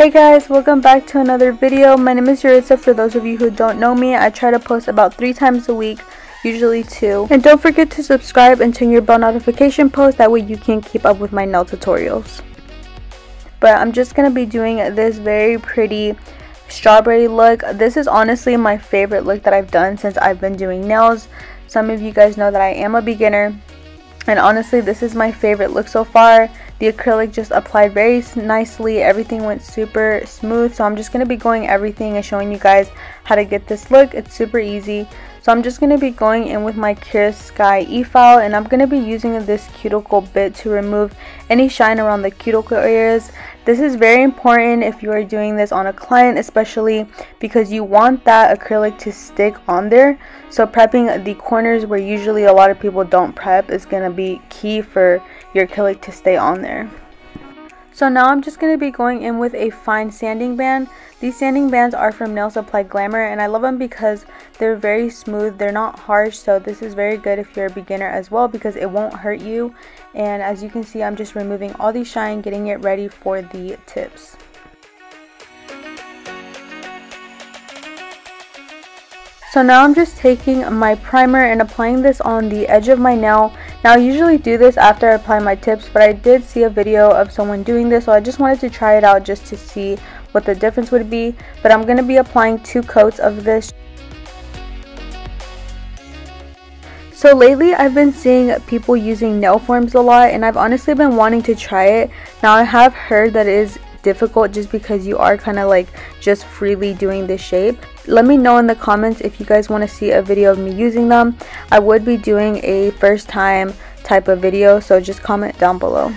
Hey guys, welcome back to another video. My name is Yuritsa. For those of you who don't know me, I try to post about three times a week, usually two. And don't forget to subscribe and turn your bell notification post, that way you can keep up with my nail tutorials. But I'm just going to be doing this very pretty strawberry look. This is honestly my favorite look that I've done since I've been doing nails. Some of you guys know that I am a beginner. And honestly, this is my favorite look so far. The acrylic just applied very nicely. Everything went super smooth. So I'm just going to be going everything and showing you guys how to get this look. It's super easy. So I'm just going to be going in with my Kiara Sky e-file and I'm going to be using this cuticle bit to remove any shine around the cuticle areas. This is very important if you are doing this on a client especially because you want that acrylic to stick on there. So prepping the corners where usually a lot of people don't prep is going to be key for your acrylic to stay on there. So now I'm just going to be going in with a fine sanding band. These sanding bands are from Nail Supply Glamour and I love them because they're very smooth. They're not harsh so this is very good if you're a beginner as well because it won't hurt you. And as you can see I'm just removing all the shine, getting it ready for the tips. So now I'm just taking my primer and applying this on the edge of my nail. Now I usually do this after I apply my tips, but I did see a video of someone doing this, so I just wanted to try it out just to see what the difference would be. But I'm going to be applying two coats of this. So lately I've been seeing people using nail forms a lot and I've honestly been wanting to try it. Now I have heard that it is difficult just because you are kind of like just freely doing this shape. Let me know in the comments if you guys want to see a video of me using them. I would be doing a first time type of video so just comment down below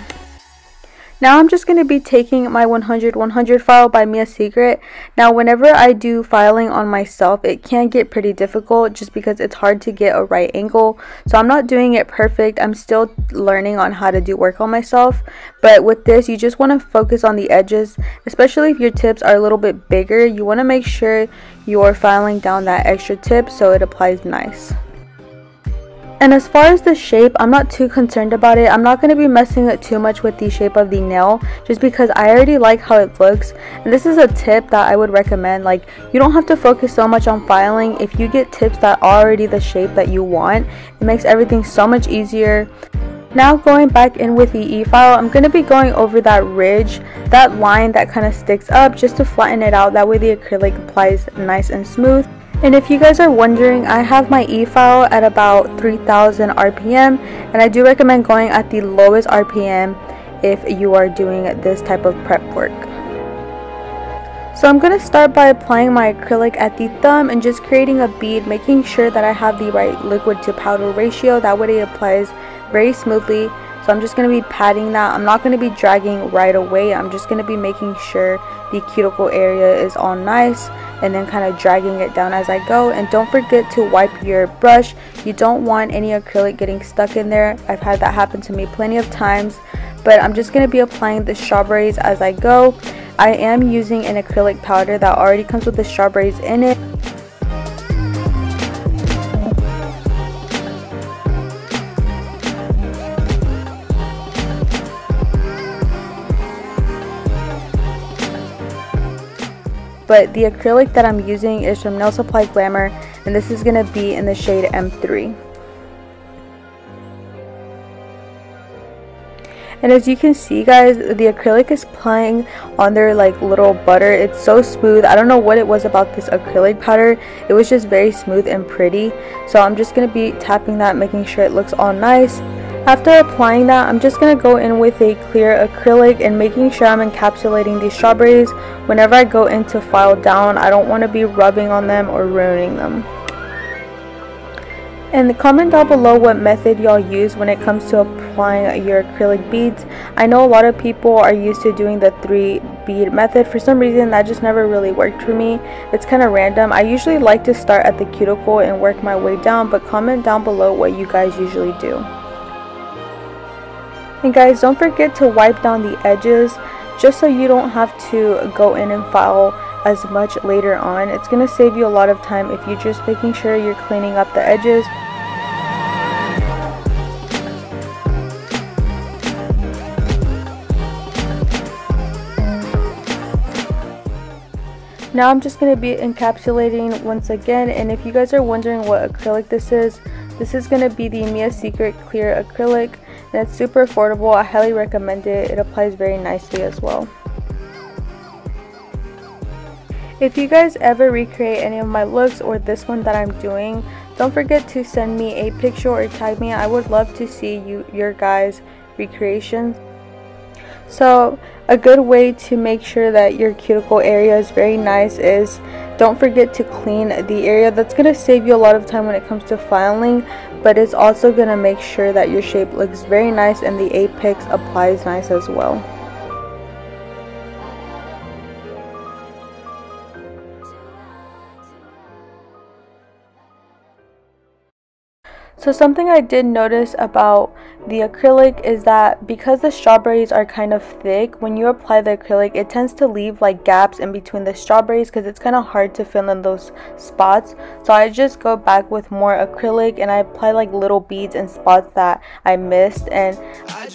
now I'm just going to be taking my 100-100 file by Mia Secret. Now whenever I do filing on myself, it can get pretty difficult just because it's hard to get a right angle. So I'm not doing it perfect. I'm still learning on how to do work on myself. But with this, you just want to focus on the edges, especially if your tips are a little bit bigger. You want to make sure you're filing down that extra tip so it applies nice. And as far as the shape, I'm not too concerned about it. I'm not going to be messing it too much with the shape of the nail just because I already like how it looks. And this is a tip that I would recommend. Like, you don't have to focus so much on filing. If you get tips that are already the shape that you want, it makes everything so much easier. Now going back in with the e-file, I'm going to be going over that ridge, that line that kind of sticks up just to flatten it out. That way the acrylic applies nice and smooth. And if you guys are wondering, I have my e-file at about 3000 RPM and I do recommend going at the lowest RPM if you are doing this type of prep work. So I'm going to start by applying my acrylic at the thumb and just creating a bead, making sure that I have the right liquid to powder ratio. That way it applies very smoothly. So I'm just going to be patting that. I'm not going to be dragging right away. I'm just going to be making sure the cuticle area is all nice and then kind of dragging it down as I go. And don't forget to wipe your brush. You don't want any acrylic getting stuck in there. I've had that happen to me plenty of times. But I'm just going to be applying the strawberries as I go. I am using an acrylic powder that already comes with the strawberries in it but the acrylic that I'm using is from Nail Supply Glamour and this is going to be in the shade M3. And as you can see guys, the acrylic is playing on their like little butter. It's so smooth. I don't know what it was about this acrylic powder. It was just very smooth and pretty. So I'm just going to be tapping that, making sure it looks all nice. After applying that, I'm just going to go in with a clear acrylic and making sure I'm encapsulating these strawberries. Whenever I go in to file down, I don't want to be rubbing on them or ruining them. And comment down below what method y'all use when it comes to applying your acrylic beads. I know a lot of people are used to doing the three bead method. For some reason that just never really worked for me. It's kind of random. I usually like to start at the cuticle and work my way down but comment down below what you guys usually do. And guys, don't forget to wipe down the edges just so you don't have to go in and file as much later on. It's going to save you a lot of time if you're just making sure you're cleaning up the edges Now I'm just going to be encapsulating once again and if you guys are wondering what acrylic this is, this is going to be the Mia Secret Clear Acrylic and it's super affordable. I highly recommend it. It applies very nicely as well. If you guys ever recreate any of my looks or this one that I'm doing, don't forget to send me a picture or tag me. I would love to see you your guys' recreations. So a good way to make sure that your cuticle area is very nice is don't forget to clean the area. That's going to save you a lot of time when it comes to filing, but it's also going to make sure that your shape looks very nice and the apex applies nice as well. So something I did notice about the acrylic is that because the strawberries are kind of thick, when you apply the acrylic, it tends to leave like gaps in between the strawberries because it's kind of hard to fill in those spots. So I just go back with more acrylic and I apply like little beads and spots that I missed and I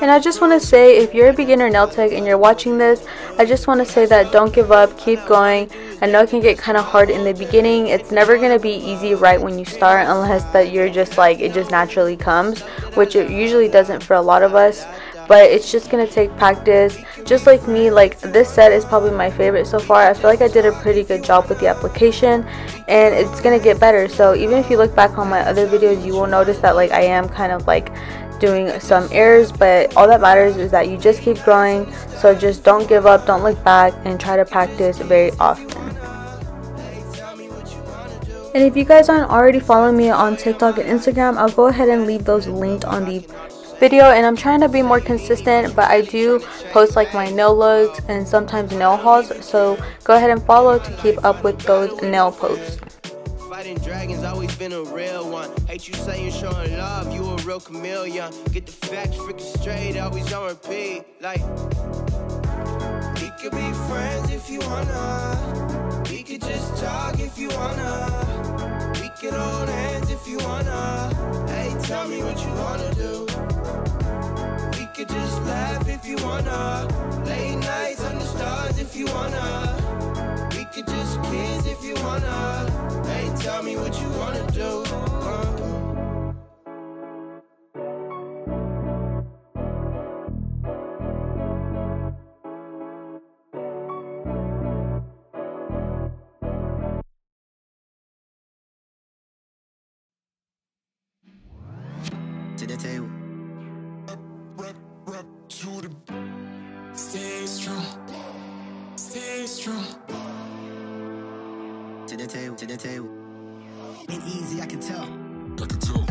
and I just want to say, if you're a beginner nail tech and you're watching this, I just want to say that don't give up, keep going. I know it can get kind of hard in the beginning. It's never going to be easy right when you start unless that you're just like, it just naturally comes, which it usually doesn't for a lot of us but it's just gonna take practice. Just like me like this set is probably my favorite so far. I feel like I did a pretty good job with the application and it's gonna get better. So even if you look back on my other videos you will notice that like I am kind of like doing some errors. But all that matters is that you just keep growing. So just don't give up don't look back and try to practice very often. And if you guys aren't already following me on TikTok and Instagram, I'll go ahead and leave those linked on the video and I'm trying to be more consistent but I do post like my nail looks and sometimes nail hauls so go ahead and follow to keep up with those nail posts. Fighting dragons always been a real one. Hate you saying showing love, you a real chameleon. Get the facts freaking straight, always on repeat. Like, we could be friends if you wanna. We could just talk if you wanna. We could hold hands if you wanna. Hey, tell me what you wanna do could just laugh if you wanna. Late nights under stars if you wanna. To the table, to the table. Ain't easy, I can tell. I can tell.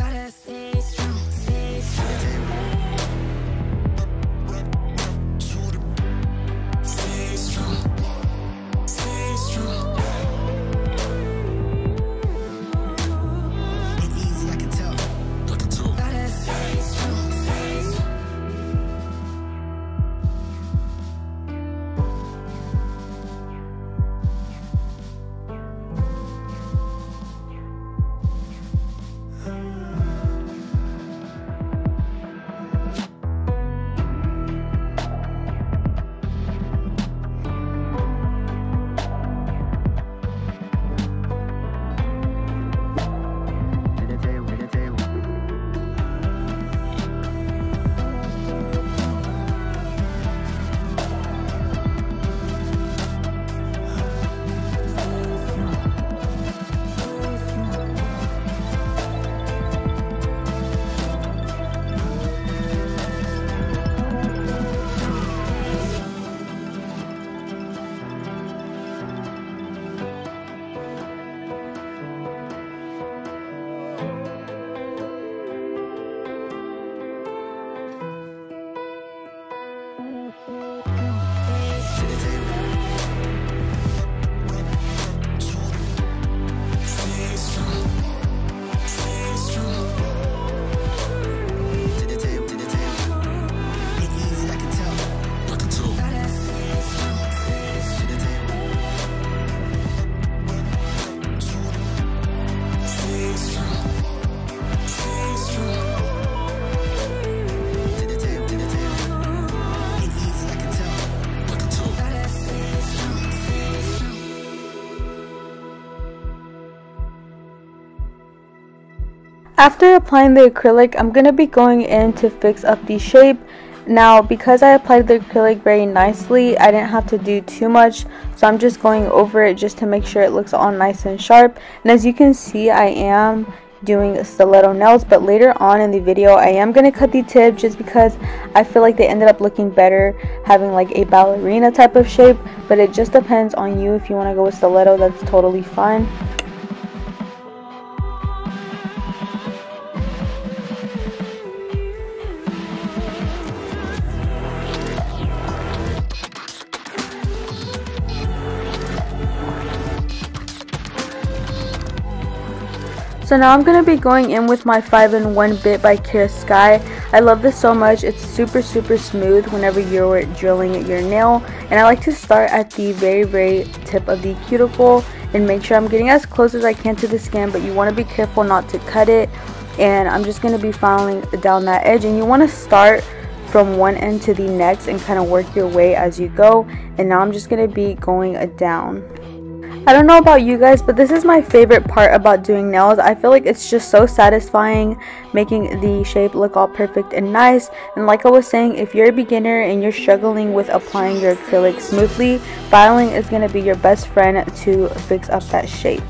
After applying the acrylic, I'm going to be going in to fix up the shape. Now, because I applied the acrylic very nicely, I didn't have to do too much. So I'm just going over it just to make sure it looks all nice and sharp. And as you can see, I am doing stiletto nails but later on in the video I am going to cut the tip just because I feel like they ended up looking better having like a ballerina type of shape but it just depends on you if you want to go with stiletto that's totally fine So now I'm going to be going in with my 5 in 1 bit by Kiara Sky. I love this so much. It's super super smooth whenever you're drilling your nail. And I like to start at the very very tip of the cuticle and make sure I'm getting as close as I can to the skin. But you want to be careful not to cut it. And I'm just going to be filing down that edge. And you want to start from one end to the next and kind of work your way as you go. And now I'm just going to be going down. I don't know about you guys, but this is my favorite part about doing nails. I feel like it's just so satisfying making the shape look all perfect and nice. And like I was saying, if you're a beginner and you're struggling with applying your acrylic smoothly, filing is going to be your best friend to fix up that shape.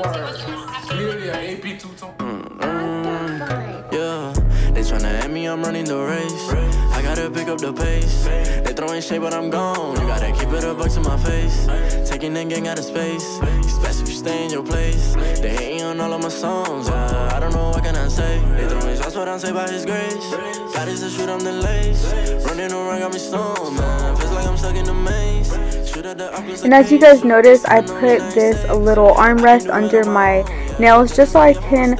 Two. Mm, yeah, they tryna at me, I'm running the race. I gotta pick up the pace. They throwing shade, but I'm gone. You gotta keep it a buck to my face. Taking that gang out of space. You best if you stay in your place. They hating on all of my songs. Yeah, I don't know what can I say. They throwing shots, but I'm saved by His grace. God is the shoot, I'm the lace. Running around, got me stoned, man. Feels like I'm stuck in the maze. And as you guys notice, I put this little armrest under my nails just so I can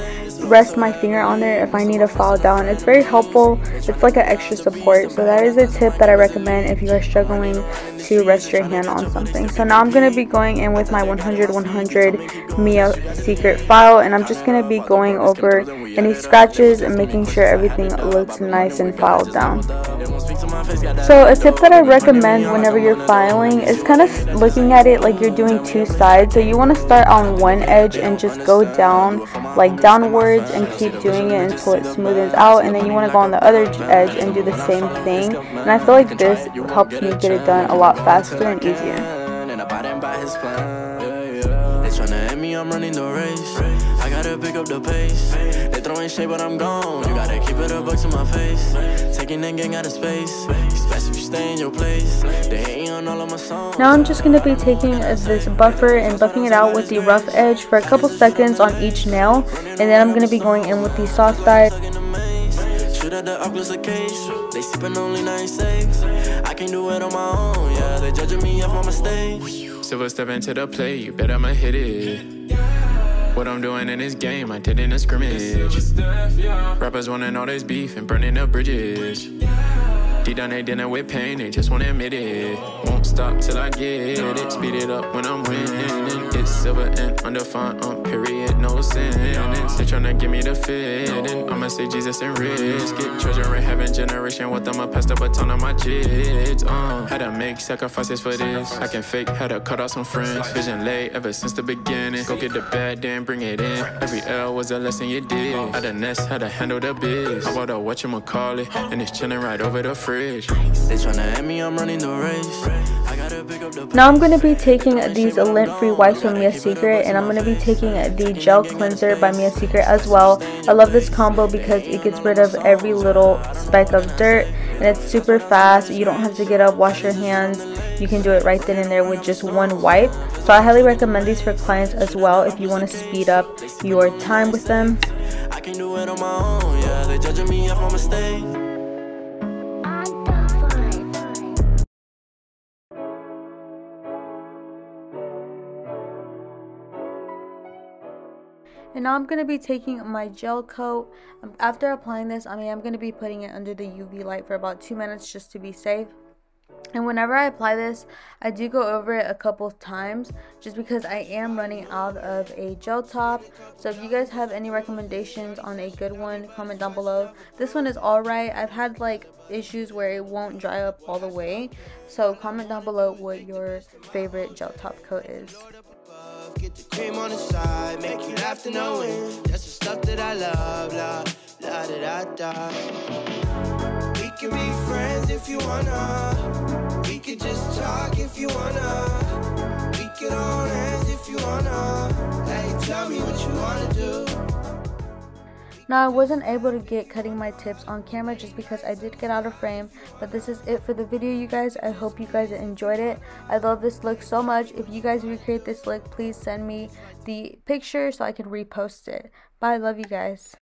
rest my finger on there if I need to file down. It's very helpful. It's like an extra support. So that is a tip that I recommend if you are struggling to rest your hand on something. So now I'm going to be going in with my 100-100 Mia Secret file and I'm just going to be going over any scratches and making sure everything looks nice and filed down. So a tip that I recommend whenever you're filing is kind of looking at it like you're doing two sides. So you want to start on one edge and just go down like downwards and keep doing it until it smoothens out and then you want to go on the other edge and do the same thing. And I feel like this helps me get it done a lot faster and easier. I'm running the race. I gotta pick up the pace. They throwing shade, but I'm gone. You gotta keep it a buck to my face. Taking that gang out of space. Especially if you stay in your place. They hating on all of my songs. Now I'm just gonna be taking this buffer and buffing it out with the rough edge for a couple seconds on each nail. And then I'm gonna be going in with the soft side. Shoot at the Oculus case. They sipping only nine saves. I can do it on my own, yeah. They judging me off my mistakes. Silver step into the play, you bet I'ma hit it. What I'm doing in this game, I did in a scrimmage. Rappers wanting all this beef and burning up bridges. Deep down they dinner with pain, they just wanna admit it. Won't stop till I get it. Speed it up when I'm winning. It's silver and undefined, um, period, no sin. And they tryna give me the fitting. I'ma say Jesus and risk it. Treasure in heaven, generation with them, I pass the baton on my kids. Um, had to make sacrifices for this. I can fake, had to cut out some friends. Vision late ever since the beginning. Go get the bad, then bring it in. Every L was a lesson you did. At the nest, had to handle the biz. I bought a watch, call it. And it's chilling right over the fridge. Me, I'm running the race. now I'm going to be taking these lint-free wipes from Mia Secret and I'm going to be taking the gel cleanser by Mia Secret as well. I love this combo because it gets rid of every little speck of dirt and it's super fast. You don't have to get up, wash your hands. You can do it right then and there with just one wipe. So I highly recommend these for clients as well if you want to speed up your time with them. I can do it on my own, yeah they judging me if I'm a mistake. And now I'm going to be taking my gel coat. Um, after applying this, I mean, I'm going to be putting it under the UV light for about two minutes just to be safe. And whenever I apply this, I do go over it a couple of times just because I am running out of a gel top. So if you guys have any recommendations on a good one, comment down below. This one is alright. I've had like issues where it won't dry up all the way. So comment down below what your favorite gel top coat is. Get the cream on the side, make you laugh to know it. That's the stuff that I love, la, la da da da. We can be friends if you wanna. We could just talk if you wanna. We could hold hands if you wanna. Hey, tell me what you wanna do. Now I wasn't able to get cutting my tips on camera just because I did get out of frame. But this is it for the video you guys. I hope you guys enjoyed it. I love this look so much. If you guys recreate this look, please send me the picture so I can repost it. Bye. Love you guys.